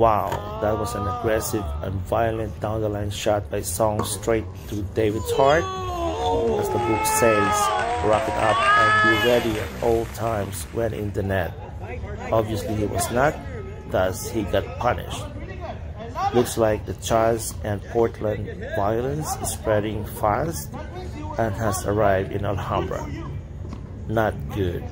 Wow, that was an aggressive and violent down the line shot by Song straight to David's heart. As the book says, rock it up and be ready at all times when in the net. Obviously he was not, thus he got punished. Looks like the Charles and Portland violence is spreading fast and has arrived in Alhambra. Not good.